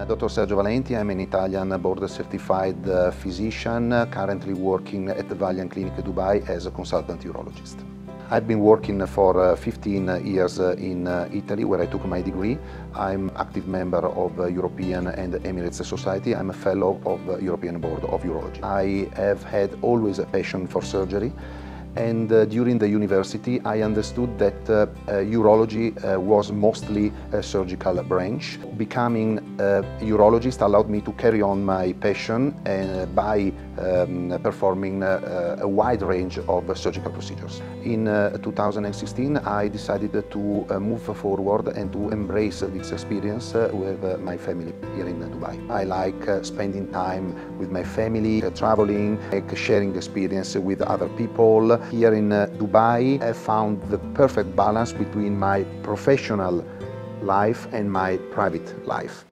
uh, Dr. Sergio Valenti. I'm an Italian board certified uh, physician currently working at the Valiant Clinic Dubai as a consultant urologist. I've been working for uh, 15 years in Italy where I took my degree. I'm active member of European and Emirates Society. I'm a fellow of the European Board of Urology. I have had always a passion for surgery and uh, during the university I understood that uh, uh, urology uh, was mostly a surgical branch. Becoming a urologist allowed me to carry on my passion uh, by um, performing a wide range of surgical procedures. In 2016 I decided to move forward and to embrace this experience with my family here in Dubai. I like spending time with my family, traveling, like sharing experience with other people, here in uh, Dubai, I found the perfect balance between my professional life and my private life.